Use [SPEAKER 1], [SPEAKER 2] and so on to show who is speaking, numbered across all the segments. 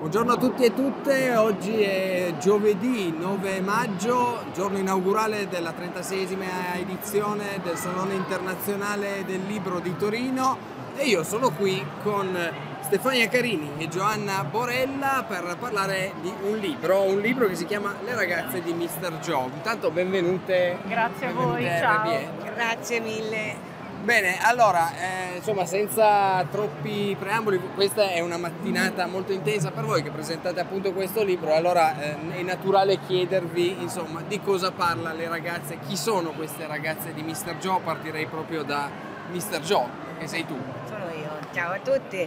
[SPEAKER 1] Buongiorno a tutti e tutte, oggi è giovedì 9 maggio, giorno inaugurale della 36esima edizione del Salone Internazionale del Libro di Torino e io sono qui con Stefania Carini e Giovanna Borella per parlare di un libro, un libro che si chiama Le ragazze di Mr. Joe. Intanto benvenute.
[SPEAKER 2] Grazie a voi,
[SPEAKER 3] ciao. Grazie mille.
[SPEAKER 1] Bene, allora, eh, insomma, senza troppi preamboli, questa è una mattinata molto intensa per voi che presentate appunto questo libro, allora eh, è naturale chiedervi, insomma, di cosa parla le ragazze, chi sono queste ragazze di Mr. Joe, partirei proprio da Mr. Joe, che sei tu.
[SPEAKER 3] Sono io, ciao a tutti,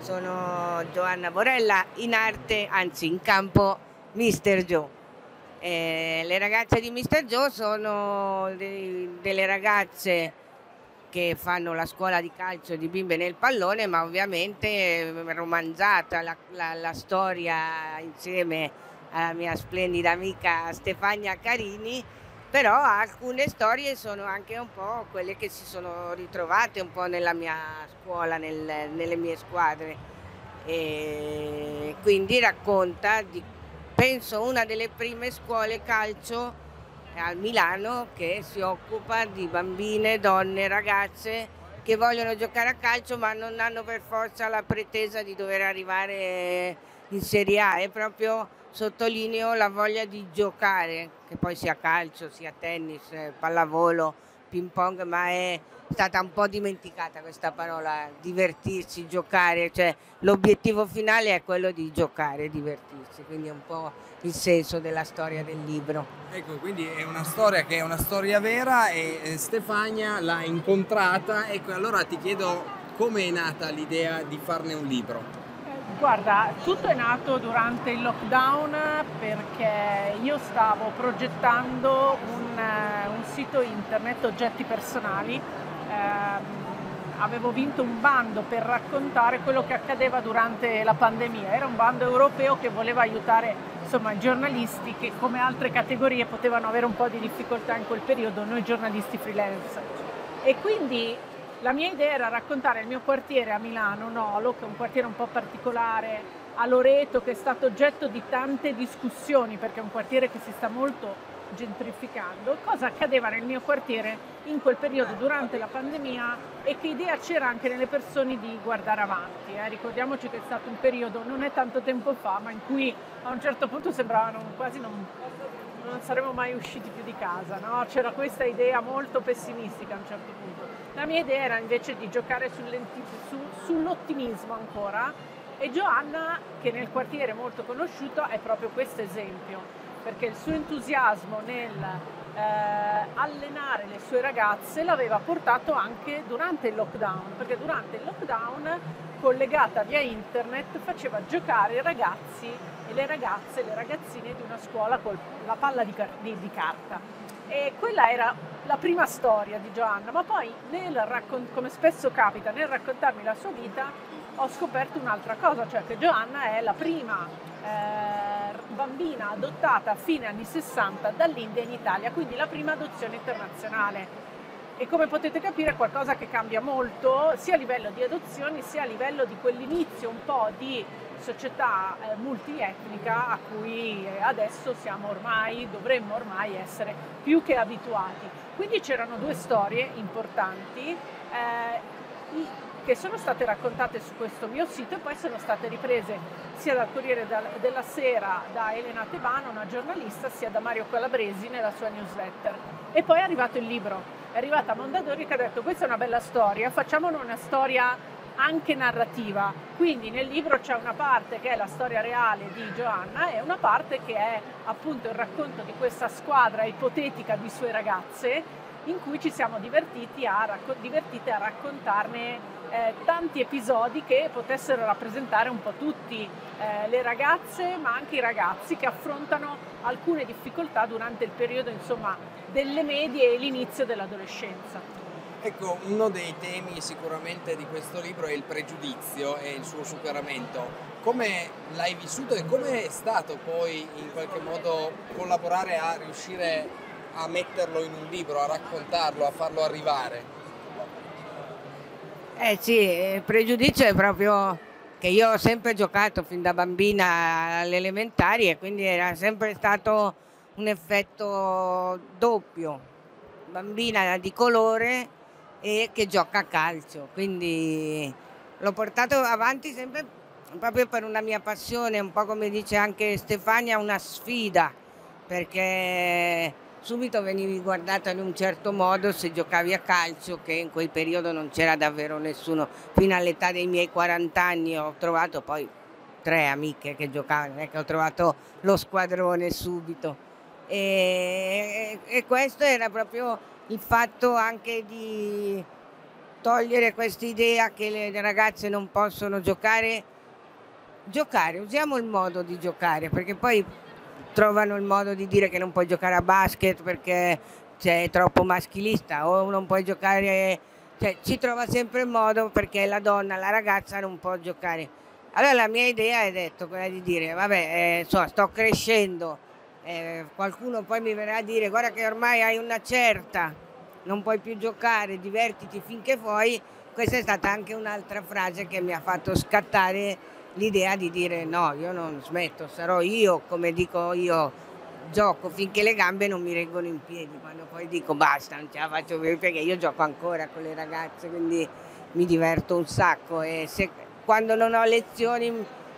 [SPEAKER 3] sono Giovanna Borella, in arte, anzi in campo, Mr. Joe. Eh, le ragazze di Mr. Joe sono dei, delle ragazze che fanno la scuola di calcio di bimbe nel pallone, ma ovviamente eh, romanzata la, la, la storia insieme alla mia splendida amica Stefania Carini, però alcune storie sono anche un po' quelle che si sono ritrovate un po' nella mia scuola, nel, nelle mie squadre. E quindi racconta di, penso, una delle prime scuole calcio a Milano che si occupa di bambine, donne, ragazze che vogliono giocare a calcio ma non hanno per forza la pretesa di dover arrivare in Serie A, è proprio sottolineo la voglia di giocare, che poi sia calcio, sia tennis, pallavolo, ping pong, ma è stata un po' dimenticata questa parola, divertirsi, giocare, cioè l'obiettivo finale è quello di giocare, divertirsi, quindi è un po' il senso della storia del libro.
[SPEAKER 1] Ecco, quindi è una storia che è una storia vera e Stefania l'ha incontrata, ecco allora ti chiedo come è nata l'idea di farne un libro?
[SPEAKER 2] Guarda, tutto è nato durante il lockdown perché io stavo progettando un, un sito internet oggetti personali ehm, avevo vinto un bando per raccontare quello che accadeva durante la pandemia. Era un bando europeo che voleva aiutare insomma, i giornalisti che come altre categorie potevano avere un po' di difficoltà in quel periodo, noi giornalisti freelance. E quindi la mia idea era raccontare il mio quartiere a Milano, Nolo, che è un quartiere un po' particolare, a Loreto, che è stato oggetto di tante discussioni perché è un quartiere che si sta molto gentrificando, cosa accadeva nel mio quartiere in quel periodo durante la pandemia e che idea c'era anche nelle persone di guardare avanti. Eh? Ricordiamoci che è stato un periodo, non è tanto tempo fa, ma in cui a un certo punto sembravano quasi non, non saremmo mai usciti più di casa, no? c'era questa idea molto pessimistica a un certo punto. La mia idea era invece di giocare su, sull'ottimismo ancora e Giovanna, che nel quartiere è molto conosciuto, è proprio questo esempio perché il suo entusiasmo nel eh, allenare le sue ragazze l'aveva portato anche durante il lockdown, perché durante il lockdown collegata via internet faceva giocare i ragazzi e le ragazze, le ragazzine di una scuola con la palla di, di, di carta. E quella era la prima storia di Giovanna, ma poi raccont- come spesso capita nel raccontarmi la sua vita ho scoperto un'altra cosa, cioè che Giovanna è la prima eh, bambina adottata a fine anni 60 dall'India in Italia, quindi la prima adozione internazionale. E come potete capire è qualcosa che cambia molto sia a livello di adozioni sia a livello di quell'inizio un po' di società eh, multietnica a cui adesso siamo ormai, dovremmo ormai essere più che abituati. Quindi c'erano due storie importanti. Eh, che sono state raccontate su questo mio sito e poi sono state riprese sia dal Corriere della Sera, da Elena Tebano, una giornalista, sia da Mario Calabresi nella sua newsletter. E poi è arrivato il libro, è arrivata Mondadori che ha detto questa è una bella storia, facciamone una storia anche narrativa. Quindi nel libro c'è una parte che è la storia reale di Giovanna e una parte che è appunto il racconto di questa squadra ipotetica di sue ragazze in cui ci siamo divertiti a, racco- divertite a raccontarne eh, tanti episodi che potessero rappresentare un po' tutti eh, le ragazze ma anche i ragazzi che affrontano alcune difficoltà durante il periodo insomma, delle medie e l'inizio dell'adolescenza.
[SPEAKER 1] Ecco, uno dei temi sicuramente di questo libro è il pregiudizio e il suo superamento. Come l'hai vissuto e come è stato poi in qualche modo collaborare a riuscire a metterlo in un libro, a raccontarlo, a farlo arrivare?
[SPEAKER 3] Eh sì, il pregiudizio è proprio che io ho sempre giocato fin da bambina alle elementari e quindi era sempre stato un effetto doppio, bambina di colore e che gioca a calcio, quindi l'ho portato avanti sempre proprio per una mia passione, un po' come dice anche Stefania, una sfida, perché subito venivi guardata in un certo modo se giocavi a calcio, che in quel periodo non c'era davvero nessuno. Fino all'età dei miei 40 anni ho trovato poi tre amiche che giocavano, non è che ho trovato lo squadrone subito. E, e questo era proprio il fatto anche di togliere questa idea che le ragazze non possono giocare. Giocare, usiamo il modo di giocare, perché poi trovano il modo di dire che non puoi giocare a basket perché è troppo maschilista o non puoi giocare, cioè ci trova sempre il modo perché la donna, la ragazza non può giocare. Allora la mia idea è detto quella di dire, vabbè, eh, so, sto crescendo, eh, qualcuno poi mi verrà a dire guarda che ormai hai una certa, non puoi più giocare, divertiti finché vuoi. Questa è stata anche un'altra frase che mi ha fatto scattare l'idea di dire no, io non smetto, sarò io, come dico io, gioco finché le gambe non mi reggono in piedi, quando poi dico basta, non ce la faccio più perché io gioco ancora con le ragazze, quindi mi diverto un sacco. E se, quando non ho lezioni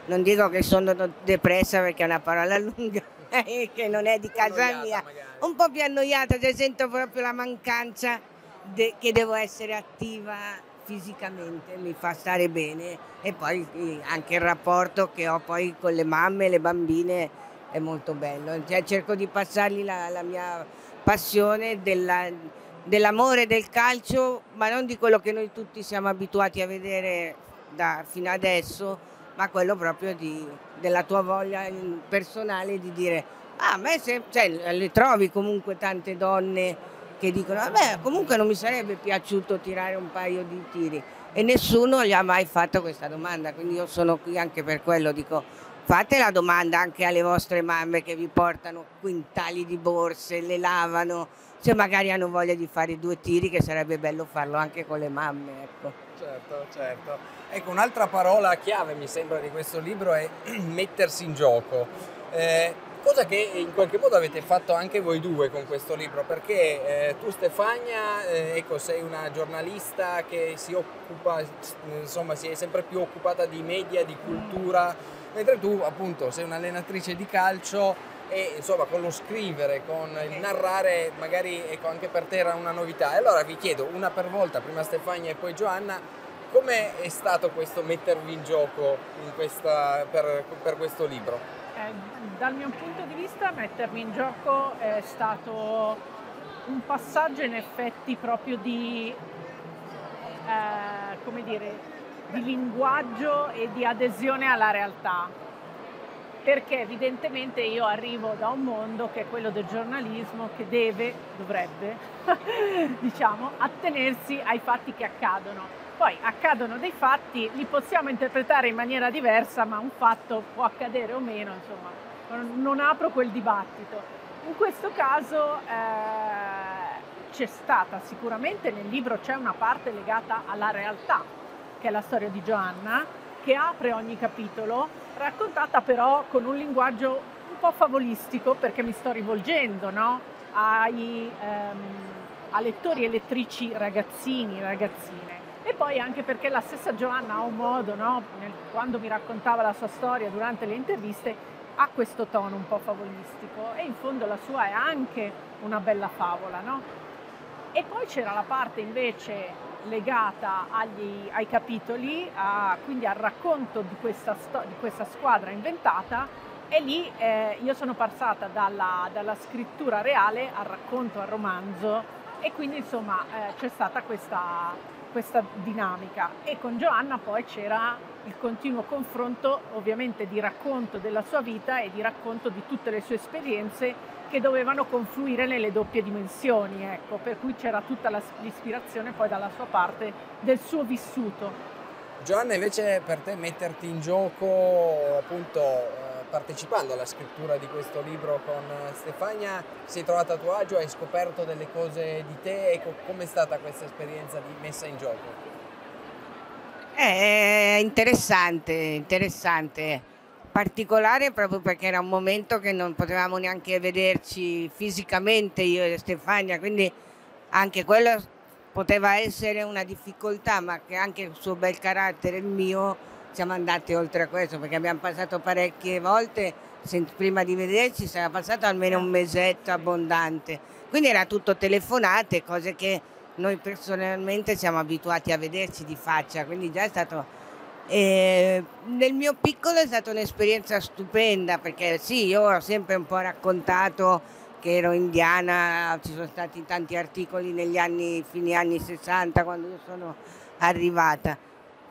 [SPEAKER 3] non dico che sono depressa perché è una parola lunga, che non è di casa mia, un po' più annoiata, cioè sento proprio la mancanza de, che devo essere attiva fisicamente, mi fa stare bene e poi anche il rapporto che ho poi con le mamme e le bambine è molto bello. Cioè, cerco di passargli la, la mia passione della, dell'amore del calcio, ma non di quello che noi tutti siamo abituati a vedere da, fino adesso, ma quello proprio di, della tua voglia personale di dire, ah, a me se, cioè, le trovi comunque tante donne che dicono vabbè comunque non mi sarebbe piaciuto tirare un paio di tiri e nessuno gli ha mai fatto questa domanda, quindi io sono qui anche per quello, dico fate la domanda anche alle vostre mamme che vi portano quintali di borse, le lavano, se magari hanno voglia di fare due tiri che sarebbe bello farlo anche con le mamme. Ecco.
[SPEAKER 1] Certo, certo. Ecco, un'altra parola chiave mi sembra di questo libro è mettersi in gioco. Eh, cosa che in qualche modo avete fatto anche voi due con questo libro, perché eh, tu Stefania, eh, ecco, sei una giornalista che si occupa, insomma, si è sempre più occupata di media, di cultura, mentre tu appunto sei un'allenatrice di calcio e insomma con lo scrivere, con il narrare magari ecco, anche per te era una novità. E allora vi chiedo una per volta, prima Stefania e poi Giovanna, come è stato questo mettervi in gioco in questa, per, per questo libro?
[SPEAKER 2] Eh, dal mio punto di vista mettermi in gioco è stato un passaggio in effetti proprio di, eh, come dire, di linguaggio e di adesione alla realtà. Perché evidentemente io arrivo da un mondo che è quello del giornalismo che deve, dovrebbe, diciamo, attenersi ai fatti che accadono poi accadono dei fatti, li possiamo interpretare in maniera diversa, ma un fatto può accadere o meno, insomma, non apro quel dibattito. In questo caso eh, c'è stata sicuramente nel libro c'è una parte legata alla realtà, che è la storia di Giovanna, che apre ogni capitolo, raccontata però con un linguaggio un po' favolistico, perché mi sto rivolgendo no? ai, ehm, a lettori e lettrici ragazzini, ragazzine e poi anche perché la stessa Giovanna ha un modo, no? Nel, quando mi raccontava la sua storia durante le interviste, ha questo tono un po' favolistico e in fondo la sua è anche una bella favola. No? E poi c'era la parte invece legata agli, ai capitoli, a, quindi al racconto di questa, di questa, squadra inventata e lì eh, io sono passata dalla, dalla, scrittura reale al racconto, al romanzo e quindi insomma eh, c'è stata questa, questa dinamica e con Giovanna poi c'era il continuo confronto ovviamente di racconto della sua vita e di racconto di tutte le sue esperienze che dovevano confluire nelle doppie dimensioni, ecco, per cui c'era tutta l'ispirazione poi dalla sua parte del suo vissuto.
[SPEAKER 1] Giovanna invece per te metterti in gioco appunto partecipando alla scrittura di questo libro con Stefania, sei trovata a tuo agio, hai scoperto delle cose di te, ecco, com'è stata questa esperienza di messa in gioco?
[SPEAKER 3] È interessante, interessante, particolare proprio perché era un momento che non potevamo neanche vederci fisicamente io e Stefania, quindi anche quello poteva essere una difficoltà, ma che anche il suo bel carattere il mio siamo andati oltre a questo perché abbiamo passato parecchie volte prima di vederci, sarà passato almeno un mesetto abbondante, quindi era tutto telefonate, cose che noi personalmente siamo abituati a vederci di faccia, quindi già è stato... Eh, nel mio piccolo è stata un'esperienza stupenda perché sì, io ho sempre un po' raccontato che ero indiana, ci sono stati tanti articoli negli anni, fine anni 60 quando io sono arrivata,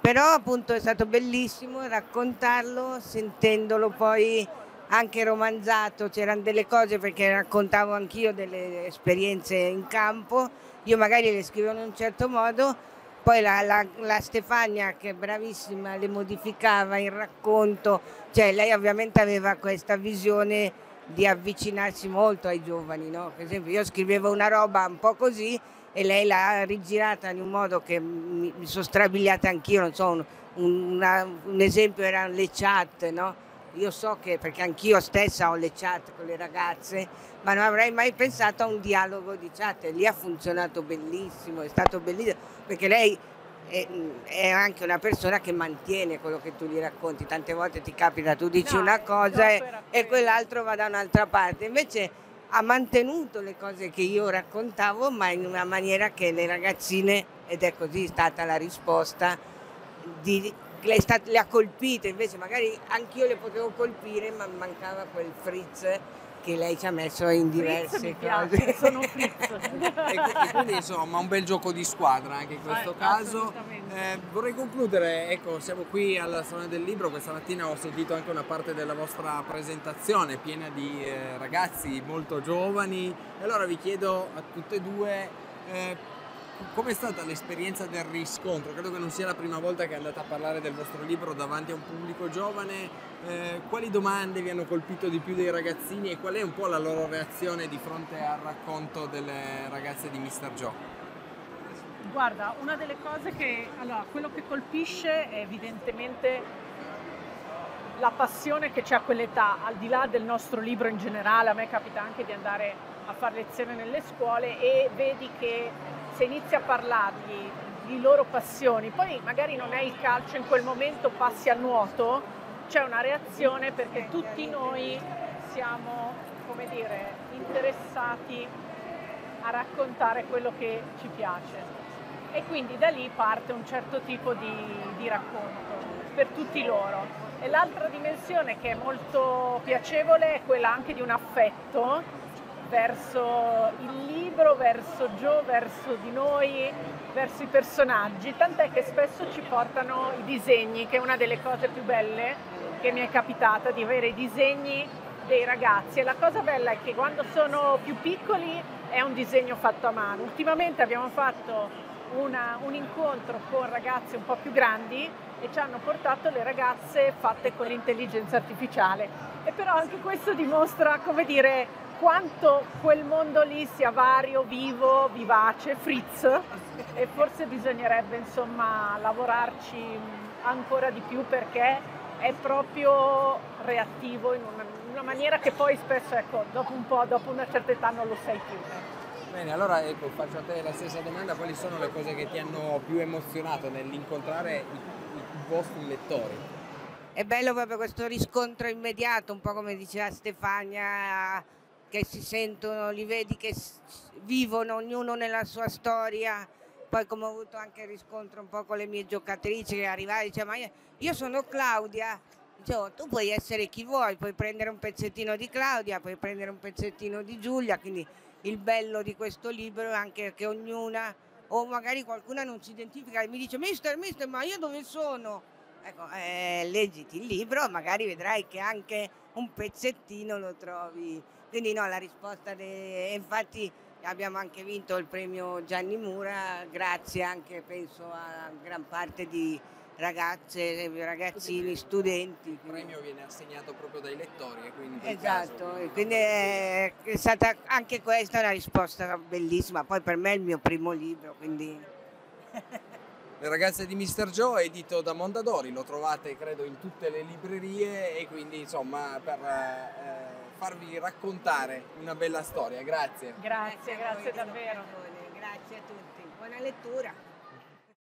[SPEAKER 3] però appunto è stato bellissimo raccontarlo, sentendolo poi anche romanzato, c'erano delle cose perché raccontavo anch'io delle esperienze in campo. Io magari le scrivo in un certo modo, poi la, la, la, Stefania che è bravissima le modificava il racconto, cioè lei ovviamente aveva questa visione di avvicinarsi molto ai giovani, no? per esempio io scrivevo una roba un po' così e lei l'ha rigirata in un modo che mi, mi sono strabiliata anch'io, non so, un, una, un esempio erano le chat, no? Io so che, perché anch'io stessa ho le chat con le ragazze, ma non avrei mai pensato a un dialogo di chat e lì ha funzionato benissimo, è stato bellissimo, perché lei è, è anche una persona che mantiene quello che tu gli racconti, tante volte ti capita, tu dici no, una cosa e, e quell'altro va da un'altra parte, invece ha mantenuto le cose che io raccontavo, ma in una maniera che le ragazzine, ed è così stata la risposta, di, le, le ha colpite, invece magari anch'io le potevo colpire, ma mancava quel frizz che lei ci ha messo in diverse
[SPEAKER 2] frizz
[SPEAKER 3] cose.
[SPEAKER 2] Piace, sono
[SPEAKER 1] e, quindi insomma un bel gioco di squadra anche in questo eh, caso. Eh, vorrei concludere, ecco, siamo qui alla Salone del Libro, questa mattina ho sentito anche una parte della vostra presentazione piena di eh, ragazzi molto giovani e allora vi chiedo a tutte e due eh, Com'è stata l'esperienza del riscontro? Credo che non sia la prima volta che andate a parlare del vostro libro davanti a un pubblico giovane. Eh, quali domande vi hanno colpito di più dei ragazzini e qual è un po' la loro reazione di fronte al racconto delle ragazze di Mr. Joe?
[SPEAKER 2] Guarda, una delle cose che, allora, quello che colpisce è evidentemente la passione che c'è a quell'età, al di là del nostro libro in generale, a me capita anche di andare a fare lezione nelle scuole e vedi che se inizi a parlargli di loro passioni, poi magari non è il calcio in quel momento, passi al nuoto, c'è una reazione perché tutti noi siamo, come dire, interessati a raccontare quello che ci piace. E quindi da lì parte un certo tipo di, di racconto per tutti loro. E l'altra dimensione che è molto piacevole è quella anche di un affetto verso il libro, verso Joe, verso di noi, verso i personaggi, tant'è che spesso ci portano i disegni, che è una delle cose più belle che mi è capitata, di avere i disegni dei ragazzi. E la cosa bella è che quando sono più piccoli è un disegno fatto a mano. Ultimamente abbiamo fatto una, un incontro con ragazzi un po' più grandi e ci hanno portato le ragazze fatte con l'intelligenza artificiale. E però anche questo dimostra, come dire, quanto quel mondo lì sia vario, vivo, vivace, frizz e forse bisognerebbe insomma lavorarci ancora di più perché è proprio reattivo in una, in una maniera che poi spesso ecco, dopo un po', dopo una certa età non lo sei più.
[SPEAKER 1] Bene, allora ecco, faccio a te la stessa domanda, quali sono le cose che ti hanno più emozionato nell'incontrare i, i, i vostri lettori?
[SPEAKER 3] È bello proprio questo riscontro immediato, un po' come diceva Stefania, che si sentono, li vedi che vivono ognuno nella sua storia. Poi come ho avuto anche riscontro un po' con le mie giocatrici che arrivavano e dicevano ma io, io sono Claudia, Dicevo, tu puoi essere chi vuoi, puoi prendere un pezzettino di Claudia, puoi prendere un pezzettino di Giulia, quindi il bello di questo libro è anche che ognuna, o magari qualcuna non si identifica e mi dice mister, mister, ma io dove sono? Ecco, eh, leggiti il libro, magari vedrai che anche un pezzettino lo trovi quindi no, la risposta, de... infatti abbiamo anche vinto il premio Gianni Mura, grazie anche penso a gran parte di ragazze, ragazzini, studenti.
[SPEAKER 1] Il premio viene assegnato proprio dai lettori. Quindi
[SPEAKER 3] esatto,
[SPEAKER 1] caso...
[SPEAKER 3] quindi è, è, stata anche questa una risposta bellissima, poi per me è il mio primo libro, quindi...
[SPEAKER 1] Le ragazze di Mr. Joe, edito da Mondadori, lo trovate credo in tutte le librerie e quindi insomma per eh, farvi raccontare una bella storia. Grazie.
[SPEAKER 2] Grazie, grazie,
[SPEAKER 3] grazie
[SPEAKER 2] davvero.
[SPEAKER 3] Grazie a tutti. Buona lettura.